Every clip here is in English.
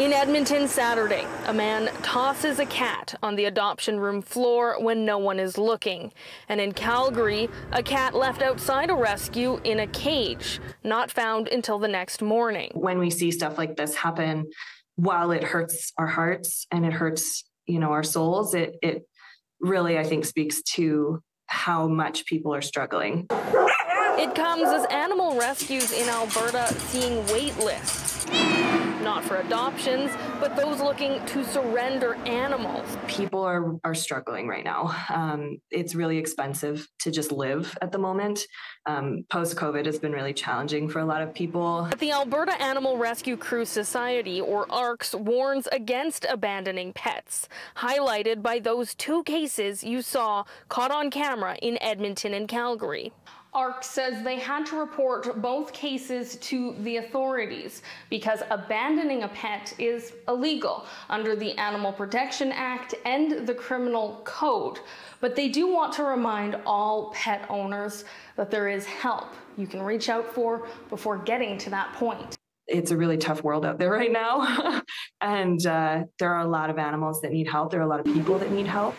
In Edmonton Saturday, a man tosses a cat on the adoption room floor when no one is looking. And in Calgary, a cat left outside a rescue in a cage, not found until the next morning. When we see stuff like this happen, while it hurts our hearts and it hurts, you know, our souls, it it really I think speaks to how much people are struggling. It comes as animal rescues in Alberta seeing wait lists not for adoptions, but those looking to surrender animals. People are, are struggling right now. Um, it's really expensive to just live at the moment. Um, Post COVID has been really challenging for a lot of people. But the Alberta Animal Rescue Crew Society, or AARCS, warns against abandoning pets, highlighted by those two cases you saw caught on camera in Edmonton and Calgary. ARC says they had to report both cases to the authorities because abandoning a pet is illegal under the Animal Protection Act and the Criminal Code. But they do want to remind all pet owners that there is help you can reach out for before getting to that point it's a really tough world out there right now. and uh, there are a lot of animals that need help. There are a lot of people that need help.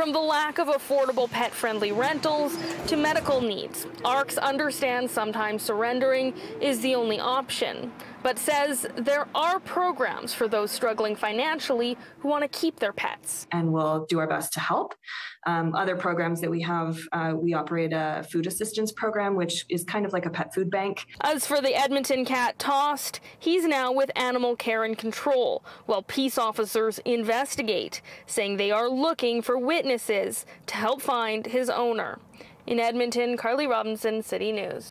From the lack of affordable pet friendly rentals to medical needs, AARCS understands sometimes surrendering is the only option, but says there are programs for those struggling financially who want to keep their pets. And we'll do our best to help. Um, other programs that we have, uh, we operate a food assistance program, which is kind of like a pet food bank. As for the Edmonton cat tossed, he's now with Animal Care and Control, while peace officers investigate, saying they are looking for witnesses to help find his owner. In Edmonton, Carly Robinson, City News.